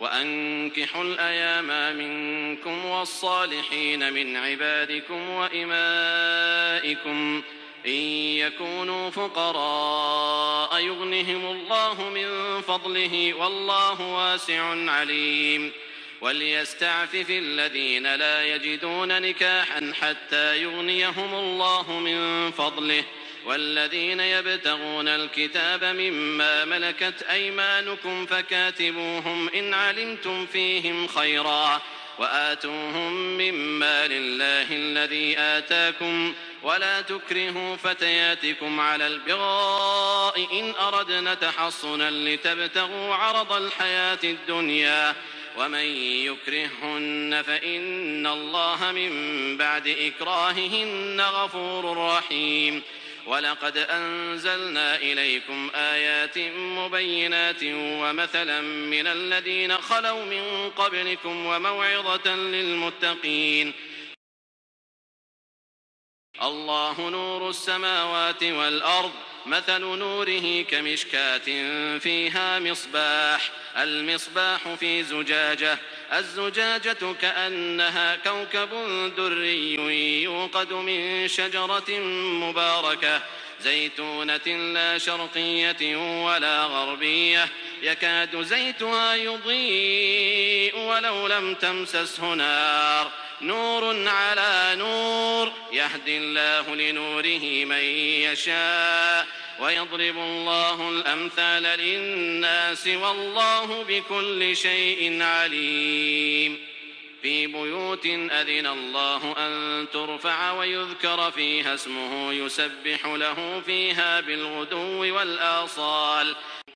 وأنكحوا الأيام منكم والصالحين من عبادكم وإمائكم إن يكونوا فقراء يغنهم الله من فضله والله واسع عليم وليستعفف الذين لا يجدون نكاحا حتى يغنيهم الله من فضله والذين يبتغون الكتاب مما ملكت أيمانكم فكاتبوهم إن علمتم فيهم خيرا وآتوهم مما لله الذي آتاكم ولا تكرهوا فتياتكم على البغاء إن أردنا تحصنا لتبتغوا عرض الحياة الدنيا ومن يكرههن فإن الله من بعد إكراههن غفور رحيم ولقد أنزلنا إليكم آيات مبينات ومثلا من الذين خلوا من قبلكم وموعظة للمتقين الله نور السماوات والأرض مثل نوره كمشكاة فيها مصباح المصباح في زجاجة الزجاجة كأنها كوكب دري يوقد من شجرة مباركة زيتونة لا شرقية ولا غربية يكاد زيتها يضيء ولو لم تمسسه نار نور على نور يهدي الله لنوره من يشاء ويضرب الله الأمثال للناس والله بكل شيء عليم. في بيوت أذن الله أن ترفع ويذكر فيها اسمه يسبح له فيها بالغدو والآصال ۖ.